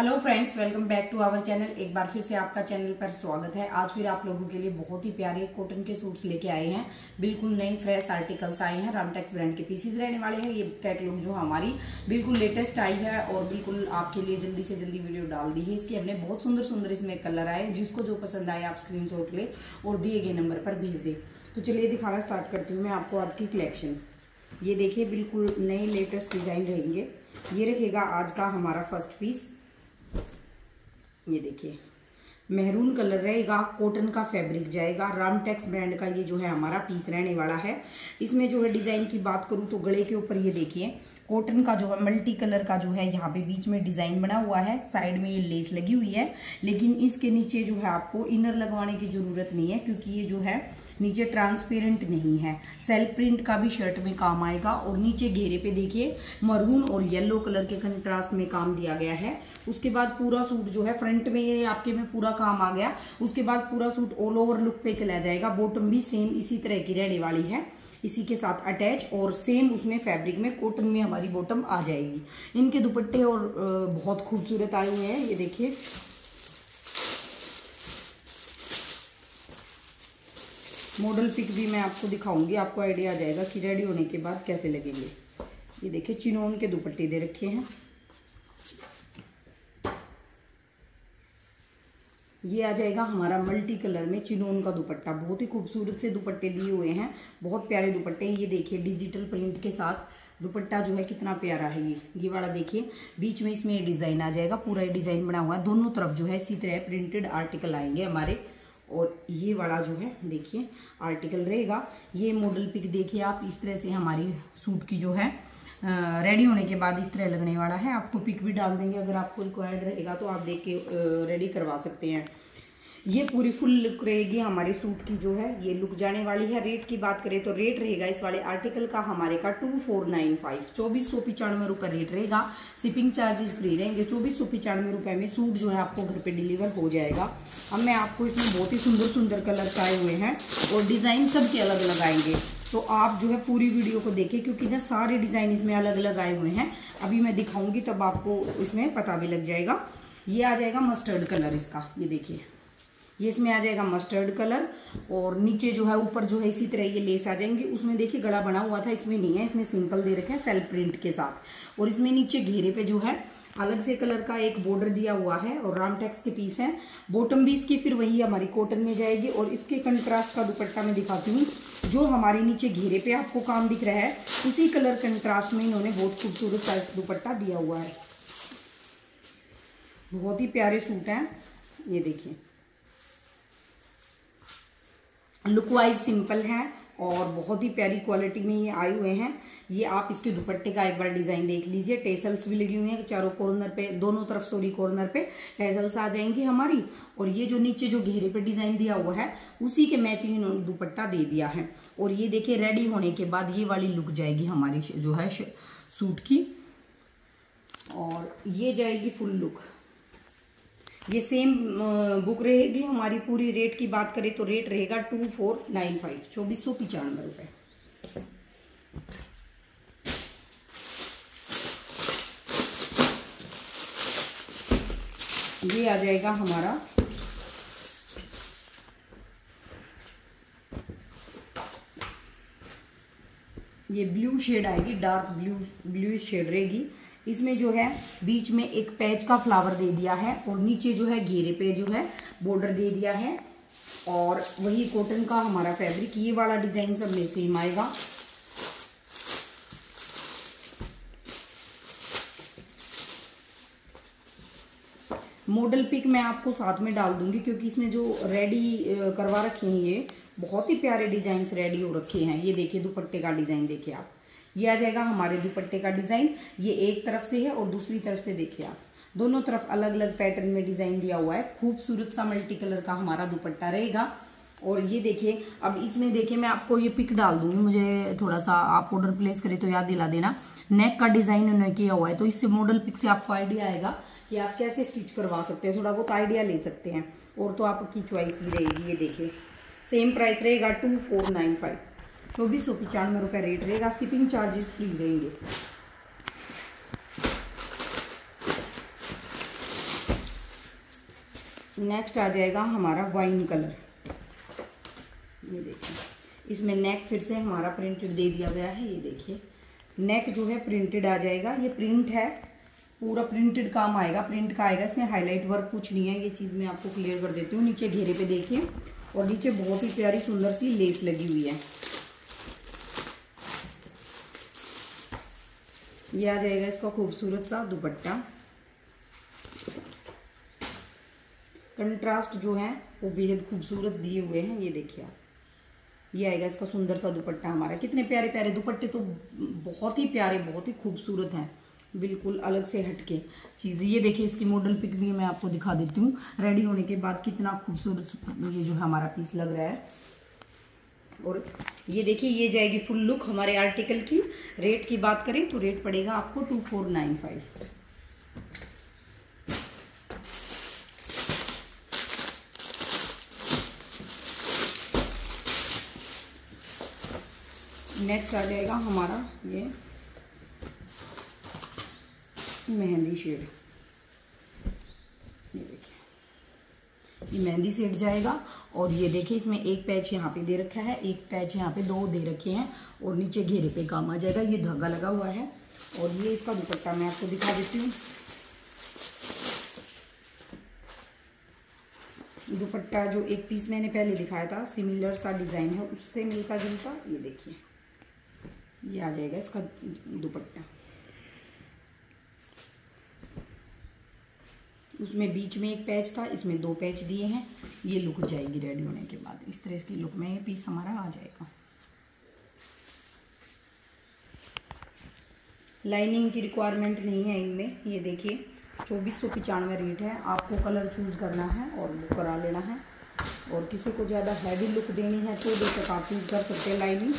Hello friends welcome back to our channel एक बार फिर से आपका चैनल पर स्वागत है। आज फिर आप लोगों के लिए बहुत ही प्यारे कॉटन के सूट्स लेके आए हैं। बिल्कुल नई फ्रेश आर्टिकल्स आए हैं। रामटेक्स ब्रांड के पीसीज रहने वाले हैं। ये कैटलॉग जो हमारी बिल्कुल लेटेस्ट आई है और बिल्कुल आपके लिए जल्दी से जल्दी वीडियो डाल दी है। इसके हमने बहुत सुंदर सुंदर इसमें कलर आए जिसको जो पसंद आए आप स्क्रीन ले और दिए गए नंबर पर भेज दे। तो चलिए दिखाना स्टार्ट करती हूँ मैं आपको आज की कलेक्शन ये देखिए, बिल्कुल नए लेटेस्ट डिज़ाइन रहेंगे। ये रहेगा आज का हमारा फ़र्स्ट पीस ये देखिए। मेहरून कलर रहेगा कॉटन का फैब्रिक जाएगा रामटेक्स ब्रांड का ये जो है हमारा पीस रहने वाला है। इसमें जो है डिज़ाइन की बात करूँ तो गले के ऊपर ये देखिए कॉटन का जो है मल्टी कलर का जो है, यहाँ पे बीच में डिज़ाइन बना हुआ है। साइड में ये लेस लगी हुई है। लेकिन इसके नीचे जो है, आपको इनर लगवाने की ज़रूरत नहीं है, क्योंकि ये जो है, नीचे ट्रांसपेरेंट नहीं है। सेल्फ प्रिंट का भी शर्ट में काम आएगा। और नीचे घेरे पे देखिए मरून और येलो कलर के कंट्रास्ट में काम दिया गया है। उसके बाद पूरा सूट जो है फ्रंट में ये आपके में पूरा काम आ गया। उसके बाद पूरा सूट ऑल ओवर लुक पे चला जाएगा। बॉटम भी सेम इसी तरह की रहने वाली है। इसी के साथ अटैच और सेम उसमें फैब्रिक में कॉटन में हमारी बॉटम आ जाएगी। इनके दुपट्टे और बहुत खूबसूरत आए हुए हैं, ये देखिए। मॉडल पिक भी मैं आपको दिखाऊँगी, आपको आइडिया आ जाएगा कि रेडी होने के बाद कैसे लगेंगे। ये देखिए, चिनोन के दुपट्टे दे रखे हैं। ये आ जाएगा हमारा मल्टी कलर में चिनोन का दुपट्टा। बहुत ही खूबसूरत से दुपट्टे दिए हुए हैं, बहुत प्यारे दुपट्टे हैं। ये देखिए डिजिटल प्रिंट के साथ दुपट्टा जो है कितना प्यारा है ये। ये वाला देखिए, बीच में इसमें ये डिज़ाइन आ जाएगा, पूरा ये डिज़ाइन बना हुआ है। दोनों तरफ़ जो है इसी तरह प्रिंटेड आर्टिकल आएँगे हमारे। और ये वाला जो है, देखिए आर्टिकल रहेगा। ये मॉडल पिक देखिए आप, इस तरह से हमारी सूट की जो है रेडी होने के बाद इस तरह लगने वाला है। आपको पिक भी डाल देंगे। अगर आपको रिक्वायर्ड रहेगा तो आप देख के रेडी करवा सकते हैं। ये पूरी फुल लुक रहेगी हमारे सूट की जो है। ये लुक जाने वाली है। रेट की बात करें तो रेट रहेगा इस वाले आर्टिकल का हमारे का टू फोर नाइन फाइव चौबीस सौ पिचानवे रुपए रेट रहेगा। शिपिंग चार्जेस फ्री रहेंगे। चौबीस सौ पिचानवे रुपए में सूट जो है आपको घर पे डिलीवर हो जाएगा। अब मैं आपको इसमें बहुत ही सुंदर सुंदर कलर आए हुए हैं और डिज़ाइन सबके अलग अलग आएँगे। तो आप जो है पूरी वीडियो को देखिए क्योंकि ना सारे डिज़ाइन इसमें अलग अलग आए हुए हैं। अभी मैं दिखाऊँगी, तब आपको इसमें पता भी लग जाएगा। ये आ जाएगा मस्टर्ड कलर इसका, ये देखिए। ये इसमें आ जाएगा मस्टर्ड कलर और नीचे जो है, ऊपर जो है, इसी तरह ये लेस आ जाएँगे। उसमें देखिए, गड़ा बना हुआ था, इसमें नहीं है, इसमें सिंपल दे रखे हैं सेल्फ प्रिंट के साथ। और इसमें नीचे घेरे पे जो है अलग से कलर का एक बॉर्डर दिया हुआ है और रामटेक्स के पीस है। बॉटम भी इसकी फिर वही हमारी कॉटन में जाएगी और इसके कंट्रास्ट का दुपट्टा मैं दिखाती हूँ, जो हमारे नीचे घेरे पे आपको काम दिख रहा है। उसी कलर कंट्रास्ट में इन्होंने बहुत खूबसूरत सा दुपट्टा दिया हुआ है। बहुत ही प्यारे सूट हैं। ये देखिए। लुक वाइज सिंपल है। और बहुत ही प्यारी क्वालिटी में ये आए हुए हैं। ये आप इसके दुपट्टे का एक बार डिज़ाइन देख लीजिए। टेसल्स भी लगी हुई हैं चारों कॉर्नर पे, दोनों तरफ़ सॉरी कॉर्नर पे टेसल्स आ जाएँगी हमारी। और ये जो नीचे जो घेरे पे डिज़ाइन दिया हुआ है, उसी के मैचिंग इन्होंने दुपट्टा दे दिया है। और ये देखिए रेडी होने के बाद ये वाली लुक जाएगी हमारी जो है सूट की। और ये जाएगी फुल लुक ये सेम बुक रहेगी, हमारी पूरी रेट की बात करें तो रेट रहेगा टू फोर नाइन फाइव चौबीस सौ पिचानवे रुपए। ये आ जाएगा हमारा ये ब्लू शेड आएगी डार्क ब्लू ब्लू शेड रहेगी। इसमें जो है, बीच में एक पैच का फ्लावर दे दिया है और नीचे जो है, घेरे पे जो है बॉर्डर दे दिया है। और वही कॉटन का हमारा फैब्रिक ये वाला डिज़ाइन सब में सेम आएगा। मॉडल पिक मैं आपको साथ में डाल दूँगी क्योंकि इसमें जो रेडी करवा रखे हैं ये, बहुत ही प्यारे डिज़ाइन रेडी हो रखे हैं। ये देखिए दुपट्टे का डिज़ाइन देखिए आप। ये आ जाएगा हमारे दुपट्टे का डिज़ाइन। ये एक तरफ़ से है और दूसरी तरफ़ से देखिए आप। दोनों तरफ़ अलग अलग पैटर्न में डिज़ाइन दिया हुआ है। खूबसूरत सा मल्टी कलर का हमारा दुपट्टा रहेगा। और ये देखिए, अब इसमें देखिए, मैं आपको ये पिक डाल दूँगी मुझे थोड़ा सा आप ऑर्डर प्लेस करें तो याद दिला देना। नेक का डिज़ाइन उन्होंने किया हुआ है। तो इससे मॉडल पिक से आपको आइडिया आएगा कि आप कैसे स्टिच करवा सकते हैं। थोड़ा बहुत आइडिया ले सकते हैं। और तो आपकी चॉइस ही रहेगी, ये देखिए। सेम प्राइस रहेगा टू फोर नाइन फाइव चौबीस सौ पचानवे रुपये रेट रहेगा। शिपिंग चार्जेस फ्री रहेंगे नेक्स्ट आ जाएगा हमारा वाइन कलर ये देखिए। इसमें नेक फिर से हमारा प्रिंटेड दे दिया गया है। ये देखिए। नेक जो है प्रिंटेड आ जाएगा। ये प्रिंट है। पूरा प्रिंटेड काम आएगा। प्रिंट का आएगा। इसमें हाईलाइट वर्क कुछ नहीं है। ये चीज़ मैं आपको क्लियर कर देती हूँ। नीचे घेरे पे देखिए। और नीचे बहुत ही प्यारी, सुंदर सी लेस लगी हुई है। ये आ जाएगा इसका खूबसूरत सा दुपट्टा। कंट्रास्ट जो है, वो बेहद खूबसूरत दिए हुए हैं, ये देखिए आप। ये आएगा इसका सुंदर सा दुपट्टा हमारा। कितने प्यारे प्यारे दुपट्टे तो बहुत ही प्यारे, बहुत ही खूबसूरत हैं। बिल्कुल अलग से हटके चीज़। ये देखिए, इसकी मॉडल पिक भी मैं आपको दिखा देती हूँ। रेडी होने के बाद कितना खूबसूरत ये जो है हमारा पीस लग रहा है। और ये देखिए, ये जाएगी फुल लुक हमारे आर्टिकल की। रेट की बात करें तो रेट पड़ेगा आपको two four nine five next आ जाएगा हमारा ये मेहंदी शेड ये देखिए, ये मेहंदी सेट जाएगा और ये देखिए, इसमें एक पैच यहाँ पे दे रखा है, एक पैच यहाँ पे दो दे रखे हैं और नीचे घेरे पे काम आ जाएगा। ये धागा लगा हुआ है और ये इसका दुपट्टा मैं आपको दिखा देती हूँ। दुपट्टा जो एक पीस मैंने पहले दिखाया था, सिमिलर सा डिज़ाइन है, उससे मिलता जुलता, ये देखिए, ये आ जाएगा इसका दुपट्टा। उसमें बीच में एक पैच था, इसमें दो पैच दिए हैं। ये लुक जाएगी रेडी होने के बाद। इस तरह इसकी लुक में ये पीस हमारा आ जाएगा। लाइनिंग की रिक्वायरमेंट नहीं है इनमें। ये देखिए, चौबीस सौ पचानवे रेट है। आपको कलर चूज़ करना है और बुक करा लेना है। और किसी को ज़्यादा हैवी लुक देनी है तो बेशक आप यूज़ कर सकते हैं लाइनिंग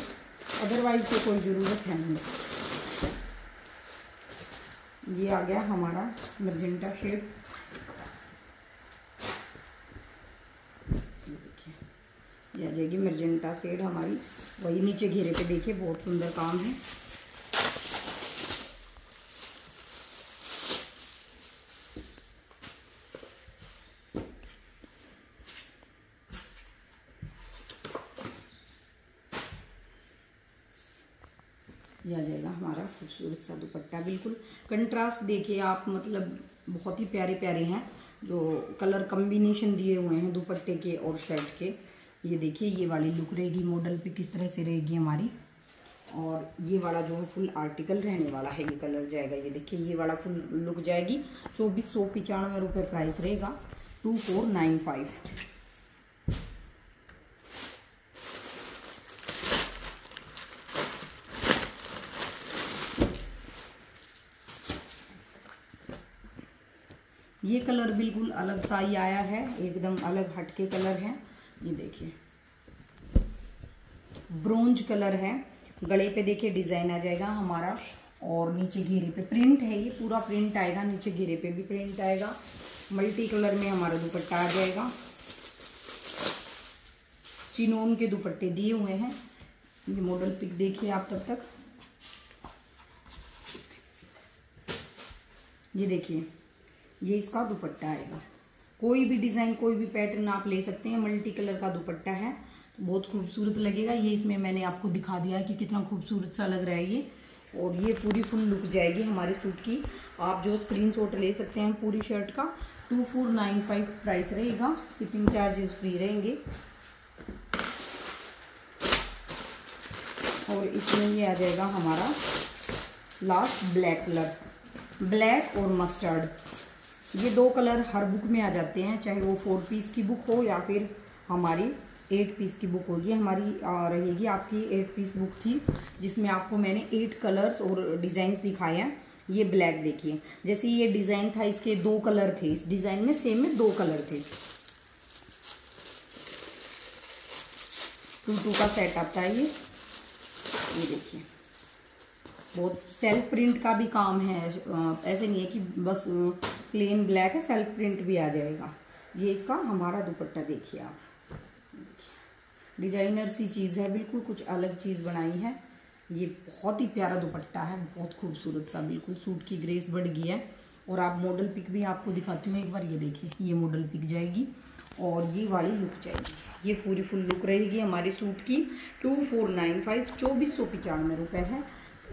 अदरवाइज़ तो कोई ज़रूरत है नहीं। ये आ गया हमारा मर्जेंटा शेड ये आ जाएगी मर्जेंटा शेड हमारी। वही नीचे घेरे पे देखिए, बहुत सुंदर काम है। आ जाएगा हमारा खूबसूरत सा दुपट्टा, बिल्कुल। कंट्रास्ट देखिए आप मतलब बहुत ही प्यारे प्यारे हैं, जो कलर कम्बिनेशन दिए हुए हैं दुपट्टे के और शर्ट के। ये देखिए, ये वाली लुक रहेगी मॉडल पे किस तरह से रहेगी हमारी। और ये वाला जो है फुल आर्टिकल रहने वाला है, ये कलर जाएगा। ये देखिए, ये वाला फुल लुक जाएगी। चौबीस सौ पचानवे रुपये प्राइस रहेगा टू फोर नाइन फाइव ये कलर बिल्कुल अलग सा ही आया है, एकदम अलग हटके कलर है। ये देखिए। ब्रोंज कलर है। गले पे देखिए डिज़ाइन आ जाएगा हमारा और नीचे घेरे पे प्रिंट है ये। पूरा प्रिंट आएगा, नीचे घेरे पे भी प्रिंट आएगा। मल्टी कलर में हमारा दुपट्टा आ जाएगा। चिनोन के दुपट्टे दिए हुए हैं। ये मॉडल पिक देखिए आप तब तक। ये देखिए, ये इसका दुपट्टा आएगा। कोई भी डिज़ाइन, कोई भी पैटर्न आप ले सकते हैं। मल्टी कलर का दुपट्टा है। तो बहुत खूबसूरत लगेगा। ये इसमें मैंने आपको दिखा दिया है कि कितना खूबसूरत सा लग रहा है ये। और ये पूरी फुल लुक जाएगी हमारे सूट की। आप जो स्क्रीन शॉट ले सकते हैं पूरी शर्ट का। Two four nine five price रहेगा। शिपिंग चार्जेस फ्री रहेंगे। और इसमें ये आ जाएगा हमारा लास्ट ब्लैक कलर ब्लैक और मस्टर्ड ये दो कलर हर बुक में आ जाते हैं, चाहे वो फोर पीस की बुक हो या फिर हमारी एट पीस की बुक हो ये हमारी रहेगी आपकी एट पीस बुक थी, जिसमें आपको मैंने एट कलर्स और डिज़ाइन दिखाए हैं। ये ब्लैक देखिए। जैसे ये डिज़ाइन था, इसके दो कलर थे। इस डिज़ाइन में सेम में दो कलर थे। टू टू का सेटअप था ये। ये देखिए। बहुत सेल्फ प्रिंट का भी काम है। ऐसे नहीं है कि बस प्लेन ब्लैक है सेल्फ प्रिंट भी आ जाएगा। ये इसका हमारा दुपट्टा देखिए आप। डिज़ाइनर सी चीज़ है, बिल्कुल कुछ अलग चीज़ बनाई है। ये बहुत ही प्यारा दुपट्टा है, बहुत खूबसूरत सा, बिल्कुल सूट की ग्रेस बढ़ गई है। और आप मॉडल पिक भी आपको दिखाती हूँ, एक बार ये देखिए, ये मॉडल पिक जाएगी और ये वाली लुक जाएगी। ये पूरी फुल लुक रहेगी हमारे सूट की। टू फोर नाइन फाइव चौबीस सौ पचानवे रुपये है।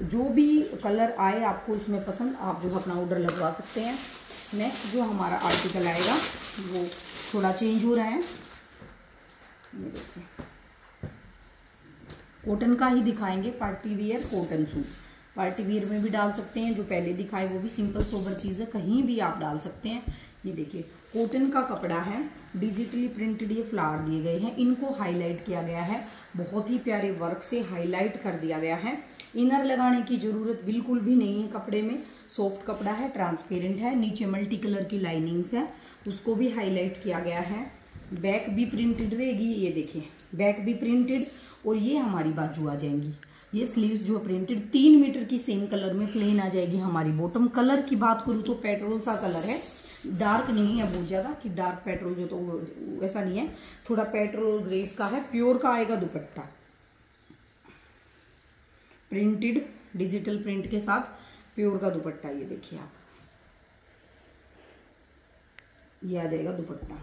जो भी कलर आए आपको इसमें पसंद, आप जो अपना ऑर्डर लगवा सकते हैं। नेक्स्ट जो हमारा आर्टिकल आएगा वो थोड़ा चेंज हो रहा है। ये देखिए। कॉटन का ही दिखाएँगे party wear cotton suit. Party wear में भी डाल सकते हैं, जो पहले दिखाए वो भी सिंपल सोबर चीज़ है, कहीं भी आप डाल सकते हैं। ये देखिए कॉटन का कपड़ा है डिजिटली प्रिंटेड ये फ्लावर दिए गए हैं। इनको हाईलाइट किया गया है। बहुत ही प्यारे वर्क से हाईलाइट कर दिया गया है। इनर लगाने की ज़रूरत बिल्कुल भी नहीं है कपड़े में। सॉफ्ट कपड़ा है ट्रांसपेरेंट है, नीचे मल्टी कलर की लाइनिंग्स है। उसको भी हाईलाइट किया गया है। बैक भी प्रिंटेड रहेगी, ये देखिए। बैक भी प्रिंटेड और ये हमारी बाजू आ जाएँगी। ये स्लीव्स जो प्रिंटेड तीन मीटर की सेम कलर में प्लेन आ जाएगी हमारी बॉटम कलर की बात करूँ तो पेट्रोल सा कलर है। डार्क नहीं है बहुत ज़्यादा, कि डार्क पेट्रोल जो तो ऐसा नहीं है। थोड़ा पेट्रोल ग्रेस का है, प्योर का आएगा दुपट्टा। प्रिंटेड, डिजिटल प्रिंट के साथ प्योर का दुपट्टा, ये देखिए आप। ये आ जाएगा दुपट्टा।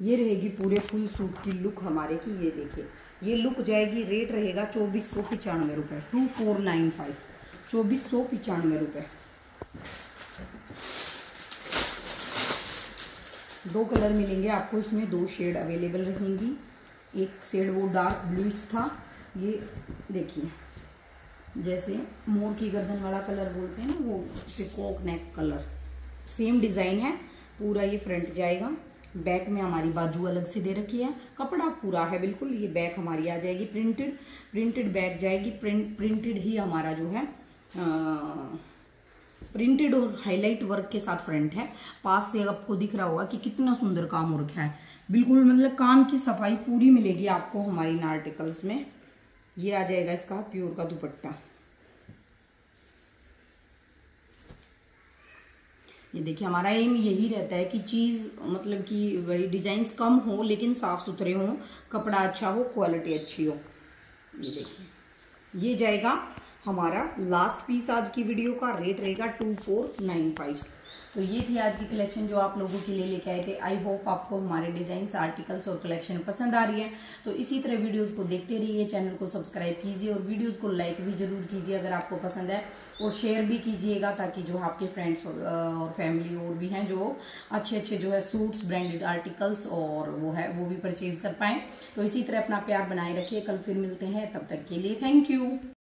ये रहेगी पूरे फुल सूट की लुक हमारे की, ये देखिए। ये लुक जाएगी, रेट रहेगा चौबीस सौ पचानवे रुपये टू फोर नाइन फाइव। चौबीस सौ पचानवे रुपये दो कलर मिलेंगे आपको, इसमें दो शेड अवेलेबल रहेंगी। एक शेड वो डार्क ब्लूस था, ये देखिए। जैसे मोर की गर्दन वाला कलर बोलते हैं ना, वो peacock neck colour. Same design है, पूरा ये फ्रंट जाएगा। बैक में हमारी बाजू अलग से दे रखी है। कपड़ा पूरा है बिल्कुल, ये बैक हमारी आ जाएगी। प्रिंटेड प्रिंटेड बैक जाएगी। प्रिंट प्रिंटेड ही हमारा जो है प्रिंटेड और हाईलाइट वर्क के साथ फ्रंट है। पास से आपको दिख रहा होगा कि कितना सुंदर काम हो है। बिल्कुल मतलब कान की सफ़ाई पूरी मिलेगी आपको हमारी इन आर्टिकल्स में। ये आ जाएगा इसका प्योर का दुपट्टा। ये देखिए, हमारा एम यही रहता है कि चीज़ मतलब कि वही डिज़ाइन कम हो, लेकिन साफ़ सुथरे हो, कपड़ा अच्छा हो क्वालिटी अच्छी हो। ये देखिए, ये जाएगा हमारा लास्ट पीस आज की वीडियो का रेट रहेगा टू फोर नाइन फाइव तो ये थी आज की कलेक्शन जो आप लोगों के लिए लेके आए थे। आई होप आपको हमारे डिज़ाइन आर्टिकल्स और कलेक्शन पसंद आ रही है। तो इसी तरह वीडियोस को देखते रहिए चैनल को सब्सक्राइब कीजिए और वीडियोस को लाइक भी ज़रूर कीजिए अगर आपको पसंद है। और शेयर भी कीजिएगा ताकि जो आपके फ्रेंड्स और फैमिली और भी हैं जो अच्छे अच्छे जो है सूट्स ब्रांडेड आर्टिकल्स और वो है, वो भी परचेज कर पाए। तो इसी तरह अपना प्यार बनाए रखिए। कल फिर मिलते हैं। तब तक के लिए थैंक यू